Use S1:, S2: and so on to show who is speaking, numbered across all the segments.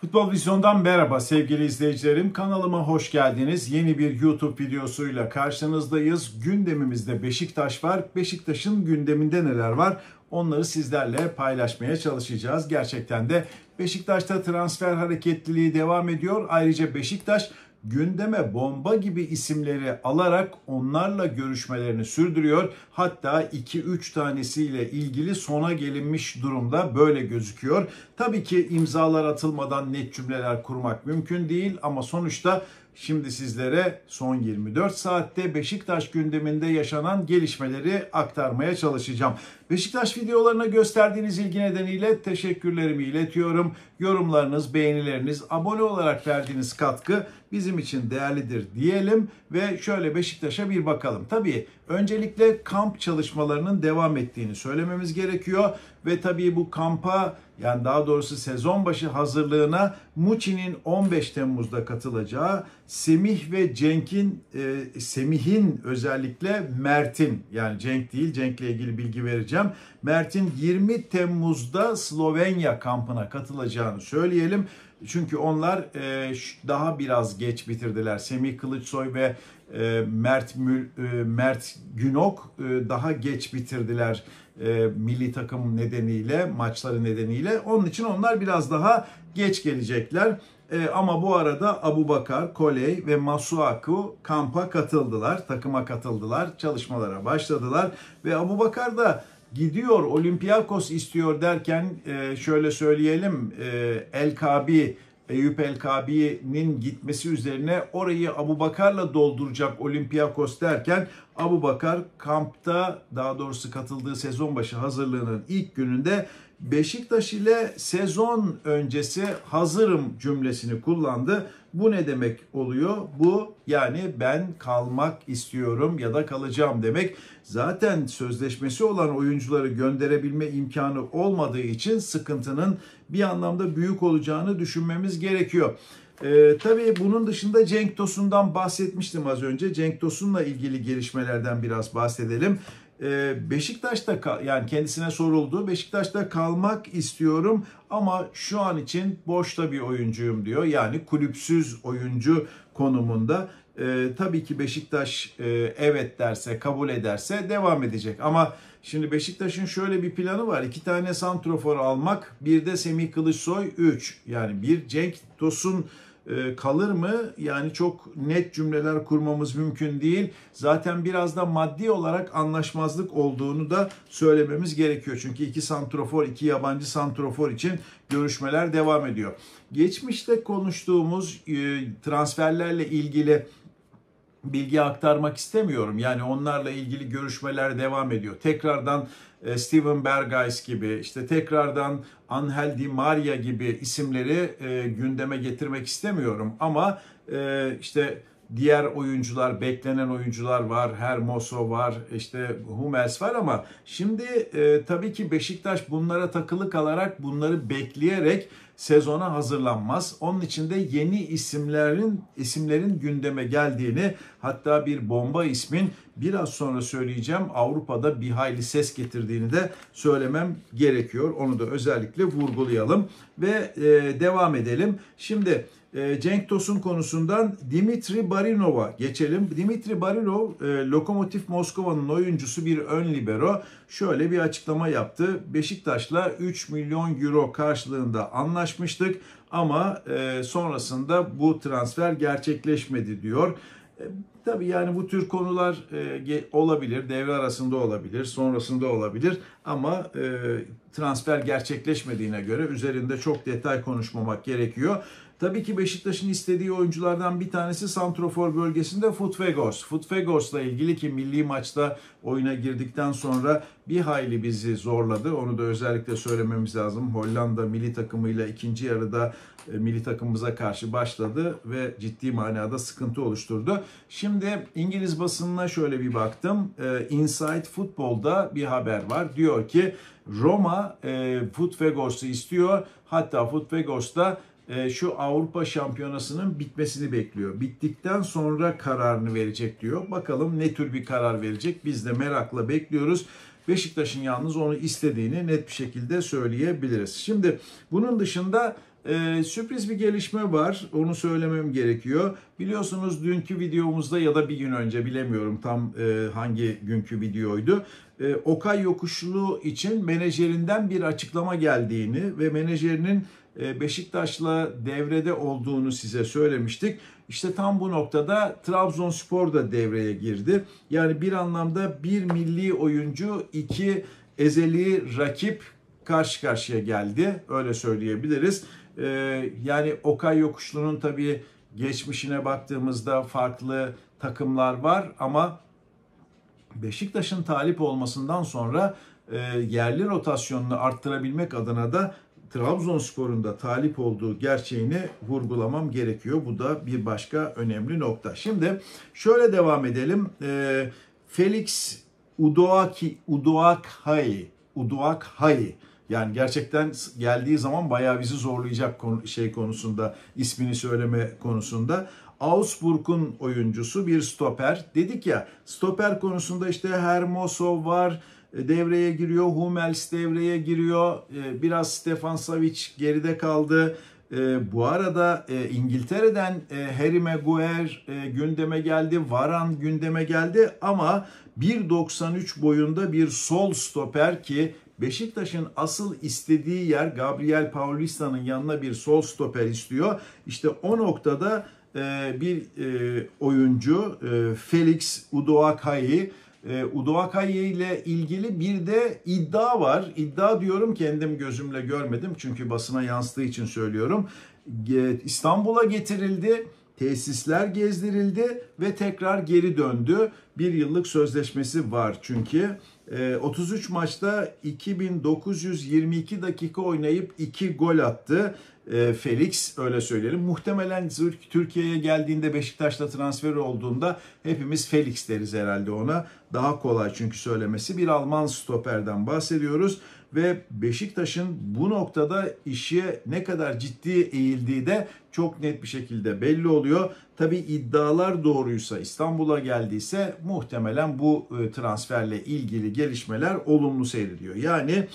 S1: Futbol Vizyon'dan merhaba sevgili izleyicilerim. Kanalıma hoş geldiniz. Yeni bir YouTube videosuyla karşınızdayız. Gündemimizde Beşiktaş var. Beşiktaş'ın gündeminde neler var? Onları sizlerle paylaşmaya çalışacağız. Gerçekten de Beşiktaş'ta transfer hareketliliği devam ediyor. Ayrıca Beşiktaş gündeme bomba gibi isimleri alarak onlarla görüşmelerini sürdürüyor. Hatta 2-3 tanesiyle ilgili sona gelinmiş durumda böyle gözüküyor. Tabii ki imzalar atılmadan net cümleler kurmak mümkün değil ama sonuçta Şimdi sizlere son 24 saatte Beşiktaş gündeminde yaşanan gelişmeleri aktarmaya çalışacağım. Beşiktaş videolarına gösterdiğiniz ilgi nedeniyle teşekkürlerimi iletiyorum. Yorumlarınız, beğenileriniz, abone olarak verdiğiniz katkı bizim için değerlidir diyelim ve şöyle Beşiktaş'a bir bakalım. Tabii öncelikle kamp çalışmalarının devam ettiğini söylememiz gerekiyor ve tabii bu kampa yani daha doğrusu sezon başı hazırlığına Muçi'nin 15 Temmuz'da katılacağı, Semih ve Cenk'in, e, Semih'in özellikle Mert'in yani Cenk değil Cenk'le ilgili bilgi vereceğim. Mert'in 20 Temmuz'da Slovenya kampına katılacağını söyleyelim. Çünkü onlar e, daha biraz geç bitirdiler. Semih Kılıçsoy ve e, Mert Mül, e, Mert Günok e, daha geç bitirdiler e, milli takım nedeniyle, maçları nedeniyle. Onun için onlar biraz daha geç gelecekler. E, ama bu arada Abu Bakar, Koley ve Masuaku kampa katıldılar, takıma katıldılar, çalışmalara başladılar. Ve Abu Bakar da gidiyor Olympiakos istiyor derken e, şöyle söyleyelim e, El Kabi Eyüp El Kabi'nin gitmesi üzerine orayı Abu Bakar'la dolduracak Olympiakos derken Abu Bakar kampta daha doğrusu katıldığı sezon başı hazırlığının ilk gününde Beşiktaş ile sezon öncesi hazırım cümlesini kullandı. Bu ne demek oluyor? Bu yani ben kalmak istiyorum ya da kalacağım demek. Zaten sözleşmesi olan oyuncuları gönderebilme imkanı olmadığı için sıkıntının bir anlamda büyük olacağını düşünmemiz gerekiyor. Ee, tabii bunun dışında Cenk Tosun'dan bahsetmiştim az önce. Cenk Tosun'la ilgili gelişmelerden biraz bahsedelim. Ee, Beşiktaş'ta yani kendisine soruldu. Beşiktaş'ta kalmak istiyorum ama şu an için boşta bir oyuncuyum diyor. Yani kulüpsüz oyuncu konumunda. Ee, tabii ki Beşiktaş e, evet derse, kabul ederse devam edecek. Ama şimdi Beşiktaş'ın şöyle bir planı var. İki tane santrofor almak, bir de Semih Kılıçsoy 3. Yani bir Cenk Tosun e, kalır mı? Yani çok net cümleler kurmamız mümkün değil. Zaten biraz da maddi olarak anlaşmazlık olduğunu da söylememiz gerekiyor. Çünkü iki santrofor, iki yabancı santrofor için görüşmeler devam ediyor. Geçmişte konuştuğumuz e, transferlerle ilgili bilgi aktarmak istemiyorum. Yani onlarla ilgili görüşmeler devam ediyor. Tekrardan e, Steven Berghuis gibi, işte tekrardan Angel Di Maria gibi isimleri e, gündeme getirmek istemiyorum. Ama e, işte diğer oyuncular, beklenen oyuncular var. Hermoso var, işte Hummels var ama şimdi e, tabii ki Beşiktaş bunlara takılı kalarak, bunları bekleyerek sezona hazırlanmaz. Onun için de yeni isimlerin isimlerin gündeme geldiğini hatta bir bomba ismin biraz sonra söyleyeceğim Avrupa'da bir hayli ses getirdiğini de söylemem gerekiyor. Onu da özellikle vurgulayalım ve e, devam edelim. Şimdi e, Cenk Tosun konusundan Dimitri Barinov'a geçelim. Dimitri Barinov, e, Lokomotiv Moskova'nın oyuncusu bir ön libero. Şöyle bir açıklama yaptı. Beşiktaş'la 3 milyon euro karşılığında anlaşmıştık ama e, sonrasında bu transfer gerçekleşmedi diyor. E, tabii yani bu tür konular e, olabilir, devre arasında olabilir, sonrasında olabilir ama transfer gerçekleşmediğine göre üzerinde çok detay konuşmamak gerekiyor. Tabii ki Beşiktaş'ın istediği oyunculardan bir tanesi Santrofor bölgesinde Futfegos. Futfegos'la ilgili ki milli maçta oyuna girdikten sonra bir hayli bizi zorladı. Onu da özellikle söylememiz lazım. Hollanda milli takımıyla ikinci yarıda e, milli takımımıza karşı başladı ve ciddi manada sıkıntı oluşturdu. Şimdi İngiliz basınına şöyle bir baktım. E, Inside Football'da bir haber var. Diyor ki Roma e, Futfegos'u istiyor. Hatta Futfegos da şu Avrupa Şampiyonası'nın bitmesini bekliyor. Bittikten sonra kararını verecek diyor. Bakalım ne tür bir karar verecek biz de merakla bekliyoruz. Beşiktaş'ın yalnız onu istediğini net bir şekilde söyleyebiliriz. Şimdi bunun dışında ee, sürpriz bir gelişme var. Onu söylemem gerekiyor. Biliyorsunuz dünkü videomuzda ya da bir gün önce bilemiyorum tam e, hangi günkü videoydu. E, Okay Yokuşlu için menajerinden bir açıklama geldiğini ve menajerinin e, Beşiktaş'la devrede olduğunu size söylemiştik. İşte tam bu noktada Trabzonspor da devreye girdi. Yani bir anlamda bir milli oyuncu, iki ezeli rakip karşı karşıya geldi. Öyle söyleyebiliriz. Ee, yani Okay Yokuşlu'nun tabii geçmişine baktığımızda farklı takımlar var ama Beşiktaş'ın talip olmasından sonra e, yerli rotasyonunu arttırabilmek adına da Trabzonspor'un da talip olduğu gerçeğini vurgulamam gerekiyor. Bu da bir başka önemli nokta. Şimdi şöyle devam edelim. E, Felix Udoaki Udoakhai Udoakhai yani gerçekten geldiği zaman bayağı bizi zorlayacak konu, şey konusunda, ismini söyleme konusunda. Augsburg'un oyuncusu bir stoper. Dedik ya stoper konusunda işte Hermosov var, e, devreye giriyor, Hummels devreye giriyor. E, biraz Stefan Savic geride kaldı. E, bu arada İngiltere'den Harry Maguire gündeme geldi, Varan gündeme geldi ama 1.93 boyunda bir sol stoper ki Beşiktaş'ın asıl istediği yer Gabriel Paulista'nın yanına bir sol stoper istiyor. İşte o noktada e, bir e, oyuncu e, Felix Udoakai e, Udoakai ile ilgili bir de iddia var. İddia diyorum kendim gözümle görmedim çünkü basına yansıdığı için söylüyorum. İstanbul'a getirildi tesisler gezdirildi ve tekrar geri döndü. Bir yıllık sözleşmesi var çünkü. 33 ee, maçta 2922 dakika oynayıp 2 gol attı. Ee, Felix öyle söyleyelim. Muhtemelen Türkiye'ye geldiğinde Beşiktaş'ta transfer olduğunda hepimiz Felix deriz herhalde ona. Daha kolay çünkü söylemesi. Bir Alman stoperden bahsediyoruz ve Beşiktaş'ın bu noktada işe ne kadar ciddi eğildiği de çok net bir şekilde belli oluyor. Tabi iddialar doğruysa İstanbul'a geldiyse muhtemelen bu e, transferle ilgili gelişmeler olumlu seyrediyor. Yani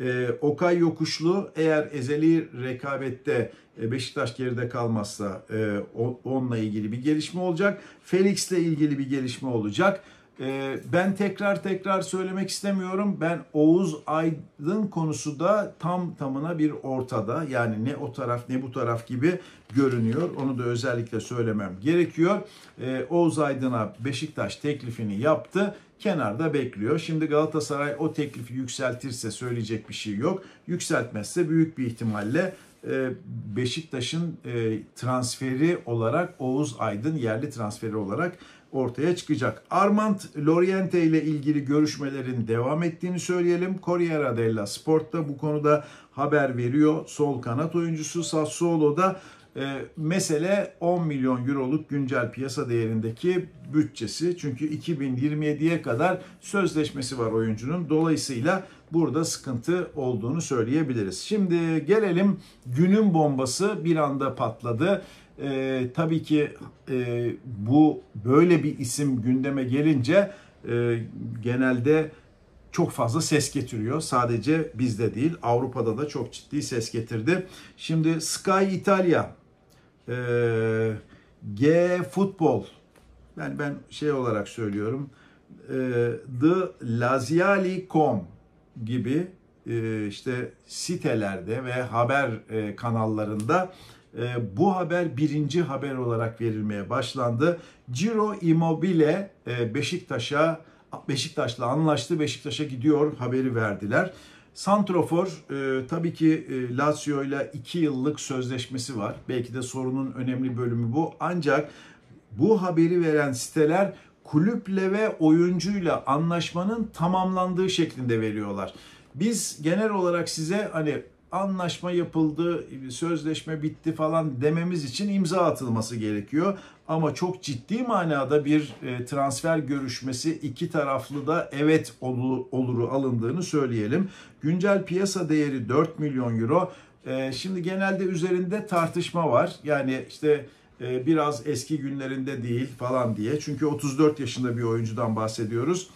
S1: e, Okay Yokuşlu eğer ezeli rekabette e, Beşiktaş geride kalmazsa e, onunla ilgili bir gelişme olacak. Felix'le ilgili bir gelişme olacak. Ee, ben tekrar tekrar söylemek istemiyorum. Ben Oğuz Aydın konusu da tam tamına bir ortada. Yani ne o taraf ne bu taraf gibi görünüyor. Onu da özellikle söylemem gerekiyor. Ee, Oğuz Aydın'a Beşiktaş teklifini yaptı. Kenarda bekliyor. Şimdi Galatasaray o teklifi yükseltirse söyleyecek bir şey yok. Yükseltmezse büyük bir ihtimalle e, Beşiktaş'ın e, transferi olarak Oğuz Aydın yerli transferi olarak ortaya çıkacak. Armand Loriente ile ilgili görüşmelerin devam ettiğini söyleyelim. Corriere della Sport'ta bu konuda haber veriyor. Sol kanat oyuncusu Sassuolo'da e, mesele 10 milyon euroluk güncel piyasa değerindeki bütçesi. Çünkü 2027'ye kadar sözleşmesi var oyuncunun. Dolayısıyla burada sıkıntı olduğunu söyleyebiliriz. Şimdi gelelim günün bombası bir anda patladı. E, tabii ki e, bu böyle bir isim gündeme gelince e, genelde çok fazla ses getiriyor. Sadece bizde değil Avrupa'da da çok ciddi ses getirdi. Şimdi Sky Italia, e, G Futbol, yani ben şey olarak söylüyorum, e, The Laziali.com gibi e, işte sitelerde ve haber e, kanallarında ee, bu haber birinci haber olarak verilmeye başlandı. Ciro Immobile e, Beşiktaş'a Beşiktaş'la anlaştı. Beşiktaş'a gidiyor haberi verdiler. Santrofor e, tabii ki e, Lazio ile 2 yıllık sözleşmesi var. Belki de sorunun önemli bölümü bu. Ancak bu haberi veren siteler kulüple ve oyuncuyla anlaşmanın tamamlandığı şeklinde veriyorlar. Biz genel olarak size hani anlaşma yapıldı, sözleşme bitti falan dememiz için imza atılması gerekiyor. Ama çok ciddi manada bir e, transfer görüşmesi iki taraflı da evet olur, oluru alındığını söyleyelim. Güncel piyasa değeri 4 milyon euro. E, şimdi genelde üzerinde tartışma var. Yani işte e, biraz eski günlerinde değil falan diye. Çünkü 34 yaşında bir oyuncudan bahsediyoruz.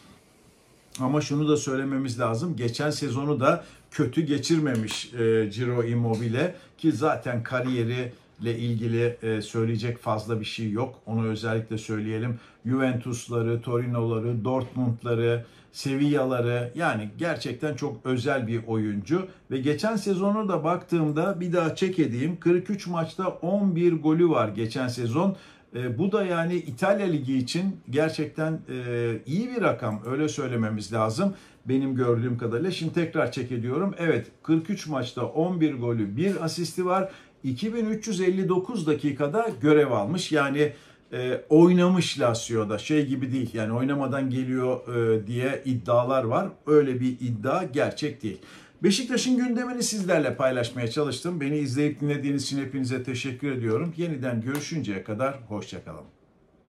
S1: Ama şunu da söylememiz lazım. Geçen sezonu da kötü geçirmemiş e, Ciro Immobile ki zaten kariyeri ile ilgili e, söyleyecek fazla bir şey yok. Onu özellikle söyleyelim. Juventus'ları, Torino'ları, Dortmund'ları, Sevilla'ları yani gerçekten çok özel bir oyuncu. Ve geçen sezonu da baktığımda bir daha çek edeyim. 43 maçta 11 golü var geçen sezon. E, bu da yani İtalya Ligi için gerçekten e, iyi bir rakam öyle söylememiz lazım benim gördüğüm kadarıyla. Şimdi tekrar çek ediyorum. Evet 43 maçta 11 golü 1 asisti var. 2359 dakikada görev almış. Yani e, oynamış Lazio'da şey gibi değil. Yani oynamadan geliyor e, diye iddialar var. Öyle bir iddia gerçek değil. Beşiktaş'ın gündemini sizlerle paylaşmaya çalıştım. Beni izleyip dinlediğiniz için hepinize teşekkür ediyorum. Yeniden görüşünceye kadar hoşçakalın.